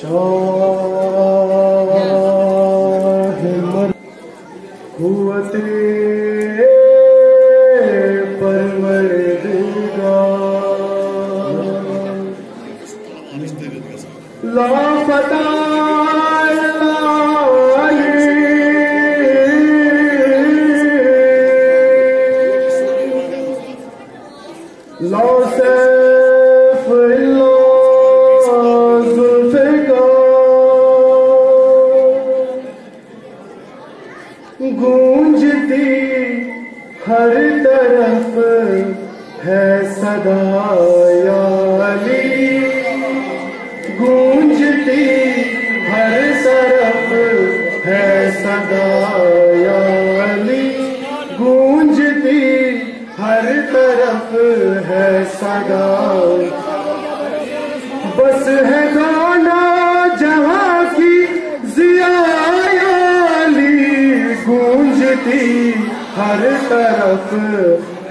شاہ مر قوت پرور لا لافتہ گونجتی، ہر طرف ہے صدا یا علی گونجتی، ہر طرف ہے صدا یا علی گونجتی، ہر طرف ہے صدا۔ بس ہے گانا ہر طرف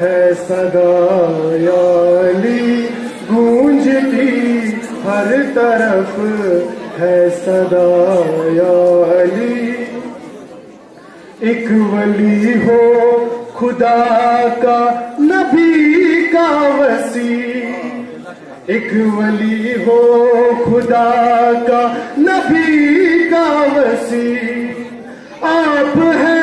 ہے صدا یا علی، گونجتی ہر طرف ہے صدا یا علی۔ ایک ولی ہو خدا کا، نبی کا وسیع ایک ولی ہو خدا کا، نبی کا وسیع آپ ہیں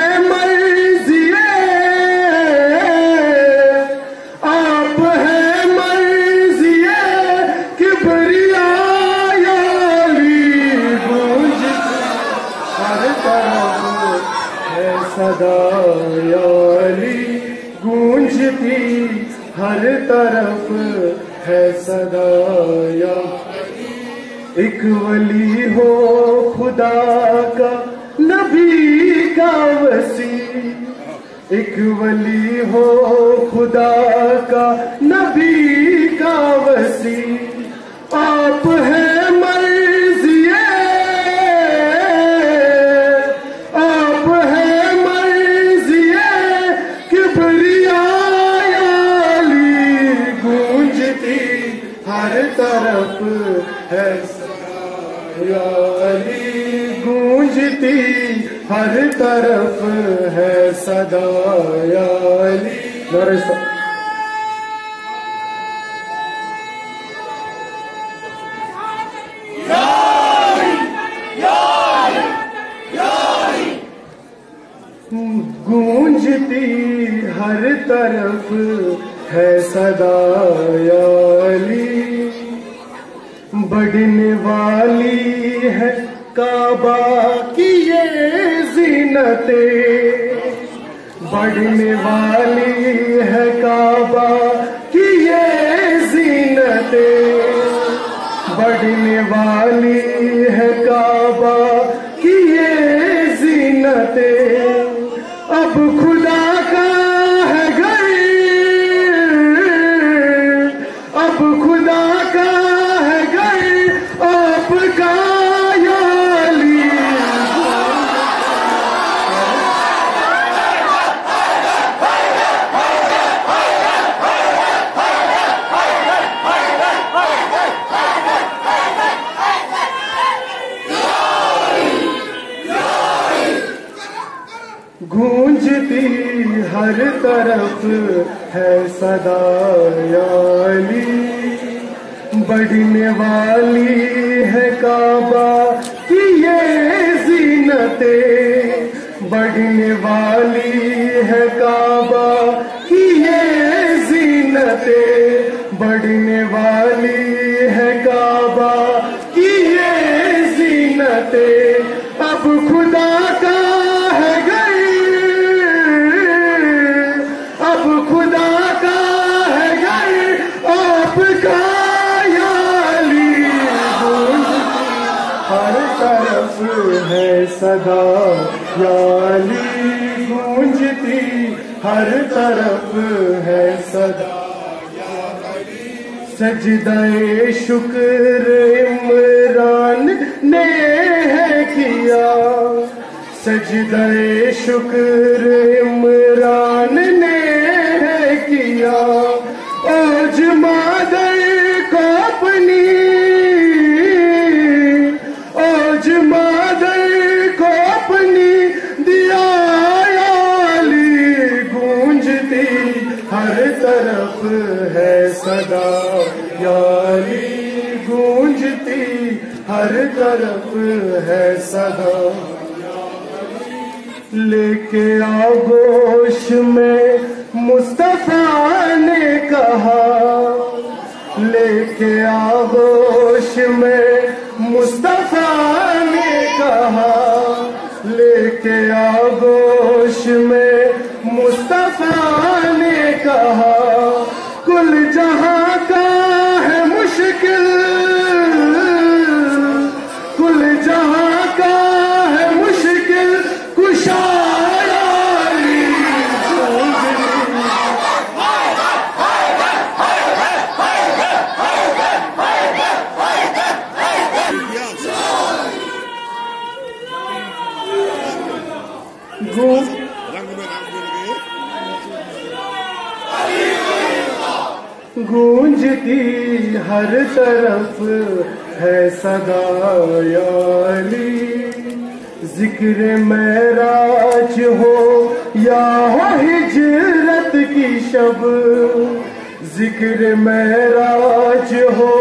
صدا یا علی گونجتی ہر طرف ہے صدا یا ایک ولی ہو خدا کا نبی کا وسیع ایک ولی ہو خدا کا نبی صدا یا علی نعرہ گونجتی ہر طرف ہے صدا یا علی بڑھنے والی ہے کعبہ کی یہ زینتیں. بڑھنے والی ہے کعبہ کی یہ زینتیں۔ بڑھنے والی ہے ہر طرف ہے صدا یا علی بڑھنے والی ہے کعبہ کی یہ زینتیں۔ بڑھنے والی ہے کعبہ ہر طرف ہے صدا۔ سجدہ شکر عمران نے ہے کیا۔ سجدہ شکر عمران نے صدا یا علی گونجتی، ہر طرف ہے صدا۔ لے کے آگوش میں مصطفیٰ نے کہا، لے کے آگوش میں مصطفیٰ نے کہا، لے کے آگوش گو گونجتی ہر طرف ہے صدا یا علی ذکر معراج ہو یا ہو ہجرت کی شب ذکر معراج ہو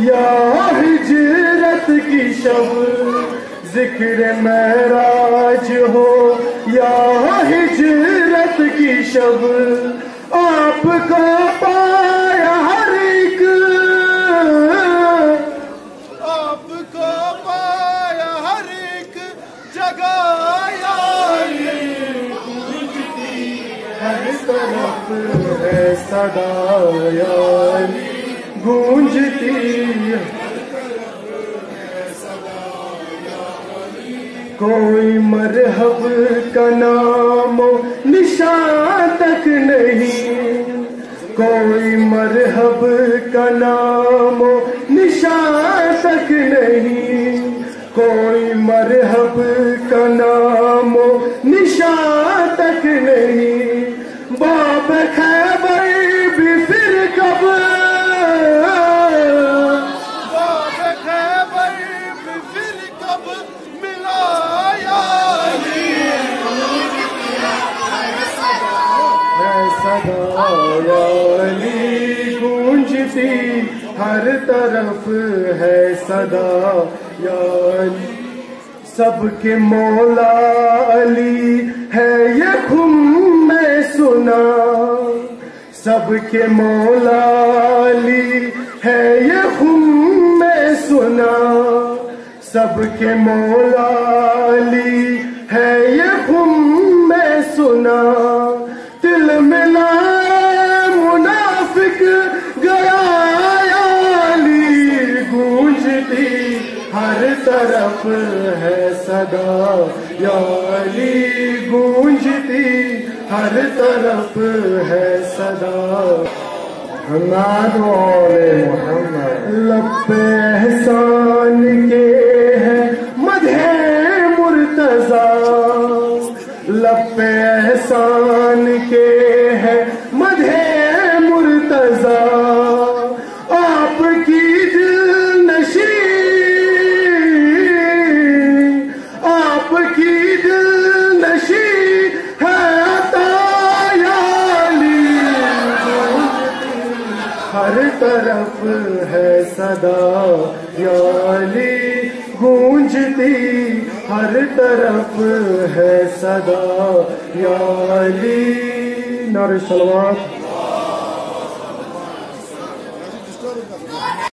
یا ہو ہجرت کی شب ذکر معراج ہو، یا ہجرت کی شب، آپ کو پایا ہر ایک۔ آپ کو پایا ہر ایک جگہ ہر طرف ہے صدا یا گونجتی کوئی مرحب کا نام و نشان تک نہیں۔ کوئی مرحب کا نام و نشان تک نہیں۔ کوئی مرحب کا نام و نشان تک نہیں۔ باب خیبر ہر طرف ہے صدا یا علی سب کے مولا علی ہے یہ خم میں سنا۔ سب کے مولا علی ہے یہ خم میں سنا۔ سب کے مولا علی ہے یہ خم میں سنا۔ دل ملا طرف ہے صدا۔ یا علی گونجتی ہر طرف ہے صدا۔ حماد والے محمد۔ لب احسان کے طرف ہے صدا یا علی گونجتی ہر طرف ہے صدا یا علی نار سلوات